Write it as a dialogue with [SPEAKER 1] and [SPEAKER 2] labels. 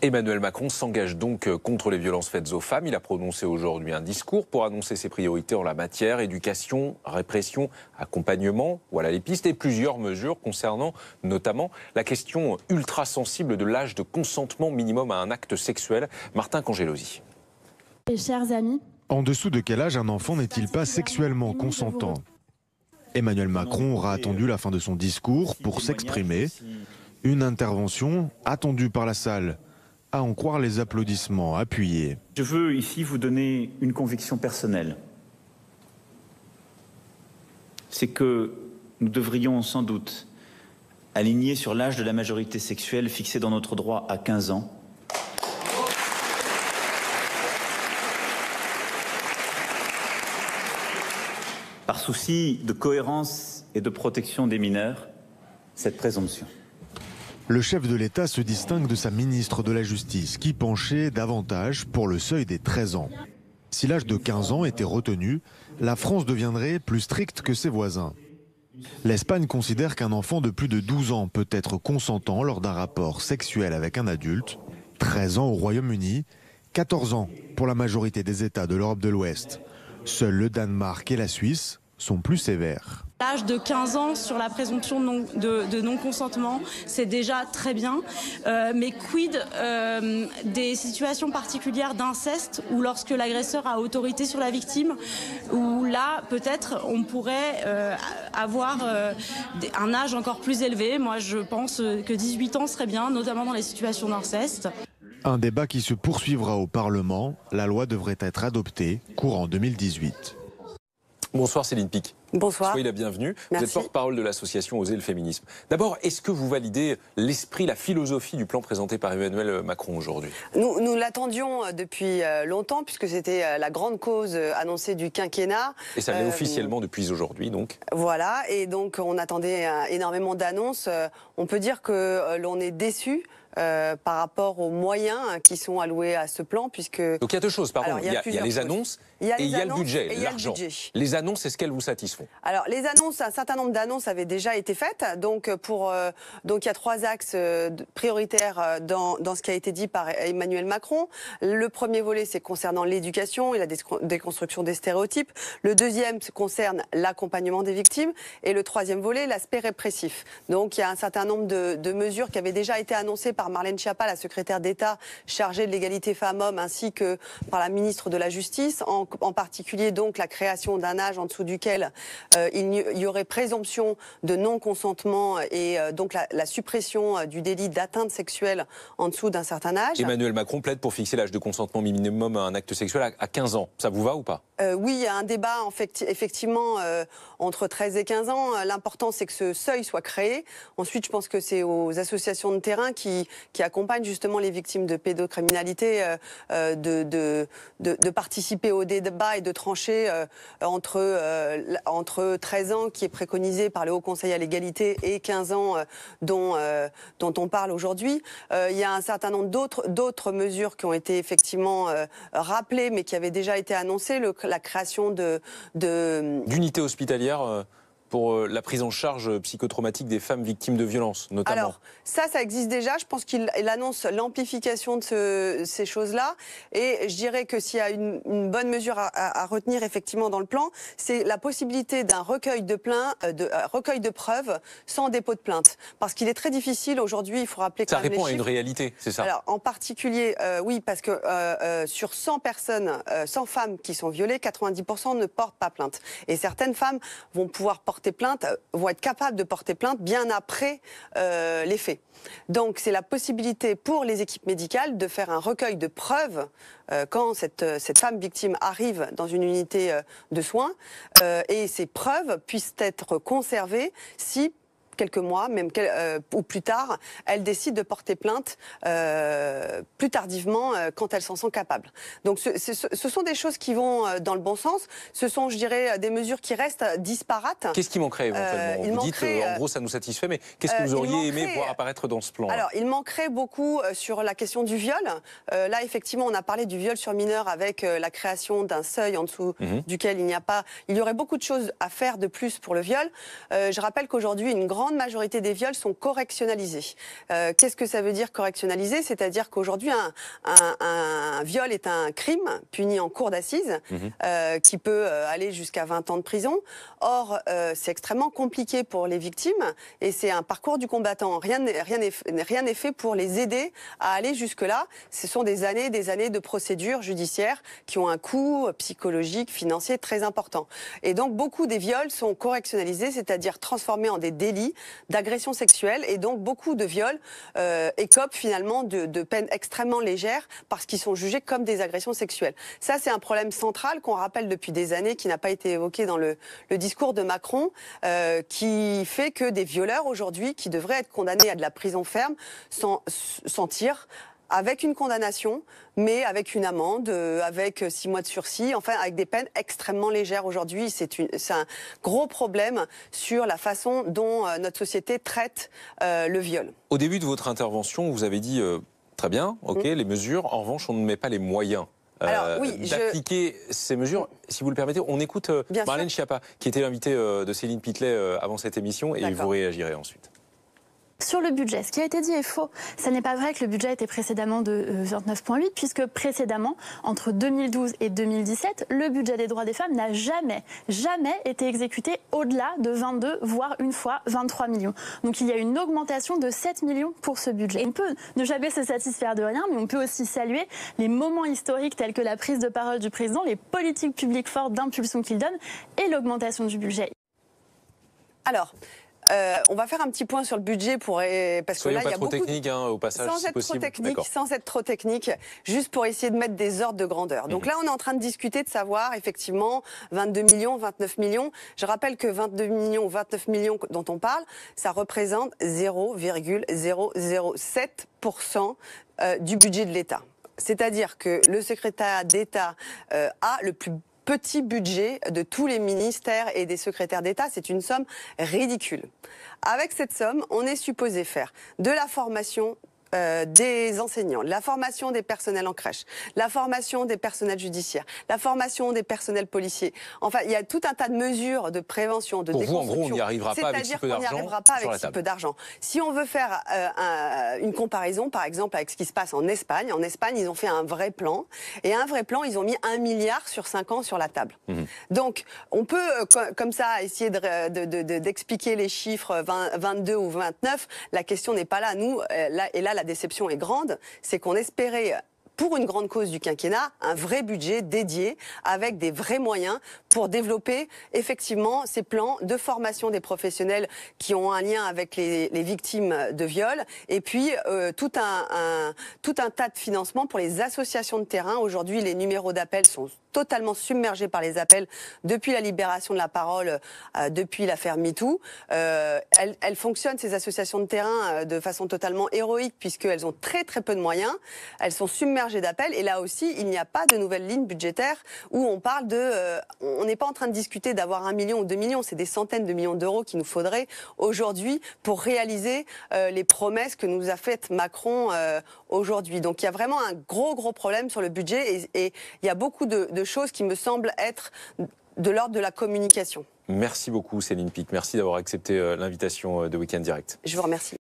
[SPEAKER 1] Emmanuel Macron s'engage donc euh, contre les violences faites aux femmes. Il a prononcé aujourd'hui un discours pour annoncer ses priorités en la matière éducation, répression, accompagnement, voilà les pistes et plusieurs mesures concernant notamment la question ultra sensible de l'âge de consentement minimum à un acte sexuel. Martin Congelosi.
[SPEAKER 2] chers amis,
[SPEAKER 3] en dessous de quel âge un enfant n'est-il pas sexuellement consentant? Emmanuel Macron aura attendu la fin de son discours pour s'exprimer. Une intervention attendue par la salle à en croire les applaudissements appuyés.
[SPEAKER 4] Je veux ici vous donner une conviction personnelle. C'est que nous devrions sans doute aligner sur l'âge de la majorité sexuelle fixé dans notre droit à 15 ans. Par souci de cohérence et de protection des mineurs, cette présomption.
[SPEAKER 3] Le chef de l'État se distingue de sa ministre de la Justice, qui penchait davantage pour le seuil des 13 ans. Si l'âge de 15 ans était retenu, la France deviendrait plus stricte que ses voisins. L'Espagne considère qu'un enfant de plus de 12 ans peut être consentant lors d'un rapport sexuel avec un adulte, 13 ans au Royaume-Uni, 14 ans pour la majorité des États de l'Europe de l'Ouest. Seuls le Danemark et la Suisse sont plus sévères.
[SPEAKER 2] L'âge de 15 ans sur la présomption de non-consentement, c'est déjà très bien. Euh, mais quid euh, des situations particulières d'inceste ou lorsque l'agresseur a autorité sur la victime, où là, peut-être, on pourrait euh, avoir un âge encore plus élevé. Moi, je pense que 18 ans serait bien, notamment dans les situations d'inceste.
[SPEAKER 3] Un débat qui se poursuivra au Parlement. La loi devrait être adoptée courant 2018.
[SPEAKER 1] Bonsoir Céline Pic.
[SPEAKER 5] Bonsoir.
[SPEAKER 1] Soyez la bienvenue. Vous êtes porte-parole de l'association Oser le féminisme. D'abord, est-ce que vous validez l'esprit, la philosophie du plan présenté par Emmanuel Macron aujourd'hui?
[SPEAKER 5] Nous, nous l'attendions euh, depuis euh, longtemps, puisque c'était euh, la grande cause annoncée du quinquennat.
[SPEAKER 1] Et ça l'est officiellement depuis aujourd'hui, donc
[SPEAKER 5] Voilà, et donc on attendait énormément d'annonces. On peut dire que l'on est déçu euh, par rapport aux moyens qui sont alloués à ce plan, puisque...
[SPEAKER 1] Donc il y a deux choses, pardon. il, y a, les annonces et il y a le budget, l'argent. Les annonces, est-ce qu'elles vous satisfont?
[SPEAKER 5] Alors les annonces, un certain nombre d'annonces avaient déjà été faites. Donc pour euh, donc il y a trois axes euh, prioritaires dans, dans ce qui a été dit par Emmanuel Macron. Le premier volet, c'est concernant l'éducation et la déconstruction des stéréotypes. Le deuxième concerne l'accompagnement des victimes. Et le troisième volet, l'aspect répressif. Donc il y a un certain nombre de, de mesures qui avaient déjà été annoncées par Marlène Schiappa, la secrétaire d'État chargée de l'égalité femmes-hommes, ainsi que par la ministre de la Justice, en, particulier donc la création d'un âge en dessous duquel euh, il y aurait présomption de non-consentement et euh, donc la, suppression euh, du délit d'atteinte sexuelle en dessous d'un certain âge.
[SPEAKER 1] Emmanuel Macron plaide pour fixer l'âge de consentement minimum à un acte sexuel à 15 ans. Ça vous va ou pas?
[SPEAKER 5] Oui, il y a un débat en fait, effectivement entre 13 et 15 ans. L'important, c'est que ce seuil soit créé. Ensuite, je pense que c'est aux associations de terrain qui, qui accompagne justement les victimes de pédocriminalité euh, euh, de, de, de, participer au débat et de trancher euh, entre, entre 13 ans qui est préconisé par le Haut Conseil à l'égalité et 15 ans dont, dont on parle aujourd'hui. il y a un certain nombre d'autres mesures qui ont été effectivement rappelées mais qui avaient déjà été annoncées. La création de...
[SPEAKER 1] D'unités hospitalières pour euh, la prise en charge psychotraumatique des femmes victimes de violences, notamment
[SPEAKER 5] Alors, ça, ça existe déjà. Je pense qu'il annonce l'amplification de ces choses-là. Et je dirais que s'il y a une, bonne mesure à, retenir effectivement dans le plan, c'est la possibilité d'un recueil de plaintes, euh, de euh, recueil de preuves sans dépôt de plainte. Parce qu'il est très difficile aujourd'hui, il faut rappeler que
[SPEAKER 1] ça répond à une réalité, c'est ça
[SPEAKER 5] Alors, en particulier, oui, parce que sur 100 personnes, 100 femmes qui sont violées, 90% ne portent pas plainte. Et certaines femmes vont pouvoir porter porter plainte, euh, vont être capables de porter plainte bien après euh, les faits. Donc c'est la possibilité pour les équipes médicales de faire un recueil de preuves euh, quand cette, cette, femme victime arrive dans une unité de soins et ces preuves puissent être conservées si quelques mois, même euh, ou plus tard, elle décide de porter plainte euh, plus tardivement euh, quand elle s'en sent capable. Donc ce, ce, sont des choses qui vont dans le bon sens. Ce sont, je dirais, des mesures qui restent disparates.
[SPEAKER 1] Qu'est-ce qui manquerait éventuellement? Vous dites, en gros, ça nous satisfait, mais qu'est-ce que vous auriez aimé voir apparaître dans ce plan
[SPEAKER 5] Alors, il manquerait beaucoup sur la question du viol. là, effectivement, on a parlé du viol sur mineur avec la création d'un seuil en dessous mhm. duquel il n'y a pas. Il y aurait beaucoup de choses à faire de plus pour le viol. je rappelle qu'aujourd'hui, une grande grande majorité des viols sont correctionnalisés. Euh, Qu'est-ce que ça veut dire correctionnalisé C'est-à-dire qu'aujourd'hui, un, un, un, viol est un crime puni en cour d'assises
[SPEAKER 1] Mhm.
[SPEAKER 5] euh, qui peut euh, aller jusqu'à 20 ans de prison. Or, euh, c'est extrêmement compliqué pour les victimes et c'est un parcours du combattant. Rien n'est rien rien n'est fait pour les aider à aller jusque-là. Ce sont des années, des années de procédures judiciaires qui ont un coût psychologique, financier très important. Et donc, beaucoup des viols sont correctionnalisés, c'est-à-dire transformés en des délits d'agression sexuelle. Et donc, beaucoup de viols euh, écopent finalement de, peines extrêmement légères parce qu'ils sont jugés comme des agressions sexuelles. Ça, c'est un problème central qu'on rappelle depuis des années, qui n'a pas été évoqué dans le, discours de Macron, euh, qui fait que des violeurs aujourd'hui, qui devraient être condamnés à de la prison ferme, s'en tirent avec une condamnation, mais avec une amende, euh, avec six mois de sursis, enfin avec des peines extrêmement légères aujourd'hui. C'est un gros problème sur la façon dont euh, notre société traite euh, le viol.
[SPEAKER 1] Au début de votre intervention, vous avez dit euh, très bien, ok, les mesures. En revanche, on ne met pas les moyens. euh,
[SPEAKER 5] Mm. Oui, je-
[SPEAKER 1] d'appliquer ces mesures. Si vous le permettez, on écoute euh. Marlène Schiappa, qui était l'invitée euh, de Céline Pitlet euh, avant cette émission, et vous réagirez ensuite.
[SPEAKER 6] Sur le budget, ce qui a été dit est faux. Ça n'est pas vrai que le budget était précédemment de euh, 29,8, puisque précédemment, entre 2012 et 2017, le budget des droits des femmes n'a jamais, jamais été exécuté au-delà de 22, voire une fois 23 millions. Donc il y a une augmentation de 7 millions pour ce budget. On peut ne jamais se satisfaire de rien, mais on peut aussi saluer les moments historiques tels que la prise de parole du président, les politiques publiques fortes d'impulsion qu'il donne et l'augmentation du budget.
[SPEAKER 5] Alors, euh, on va faire un petit point sur le budget pour euh, parce que là il y a
[SPEAKER 1] trop
[SPEAKER 5] beaucoup de-
[SPEAKER 1] techniques hein, au passage,
[SPEAKER 5] sans
[SPEAKER 1] si
[SPEAKER 5] être
[SPEAKER 1] possible.
[SPEAKER 5] trop technique, sans être trop technique, juste pour essayer de mettre des ordres de grandeur.
[SPEAKER 1] Mhm.
[SPEAKER 5] Donc là, on est en train de discuter de savoir effectivement 22 millions, 29 millions. Je rappelle que 22 millions ou 29 millions dont on parle, ça représente 0,007% euh, du budget de l'État. C'est-à-dire que le secrétaire d'État euh, a le plus petit budget de tous les ministères et des secrétaires d'État. C'est une somme ridicule. Avec cette somme, on est supposé faire de la formation euh, des enseignants, la formation des personnels en crèche, la formation des personnels judiciaires, la formation des personnels policiers. Enfin, il y a tout un tas de mesures de prévention, de
[SPEAKER 1] Pour vous, en gros, on n'y arrivera pas avec si peu
[SPEAKER 5] qu'on n'y
[SPEAKER 1] d'argent
[SPEAKER 5] arrivera pas avec si peu d'argent. Si on veut faire euh, un- une comparaison, par exemple, avec ce qui se passe en Espagne, en Espagne, ils ont fait un vrai plan. Et un vrai plan, ils ont mis un milliard sur cinq ans sur la table.
[SPEAKER 1] Mhm.
[SPEAKER 5] Donc, on peut, euh, co- comme ça, essayer de- de- de- de- d'expliquer les chiffres 20 22 ou 29. La question n'est pas là. Nous, là, et là, la déception est grande. C'est qu'on espérait pour une grande cause du quinquennat, un vrai budget dédié avec des vrais moyens pour développer effectivement ces plans de formation des professionnels qui ont un lien avec les, victimes de viol et puis euh, tout, un- tout un tas de financements pour les associations de terrain. Aujourd'hui, les numéros d'appel sont totalement submergés par les appels depuis la libération de la parole, euh, depuis l'affaire MeToo. Euh, elles, elles fonctionnent, ces associations de terrain, euh, de façon totalement héroïque puisqu'elles ont très très peu de moyens. Elles sont submergées d'appels et là aussi, il n'y a pas de nouvelle ligne budgétaire où on parle de... euh, on n'est pas en train de discuter d'avoir un million ou deux millions, c'est des centaines de millions d'euros qu'il nous faudrait aujourd'hui pour réaliser euh, les promesses que nous a faites Macron euh, aujourd'hui. Donc il y a vraiment un gros gros problème sur le budget et, et il y a beaucoup de, de choses qui me semblent être de l'ordre de la communication.
[SPEAKER 1] Merci beaucoup Céline Pic. Merci d'avoir accepté euh, l'invitation euh, de Weekend Direct.
[SPEAKER 5] Je vous remercie.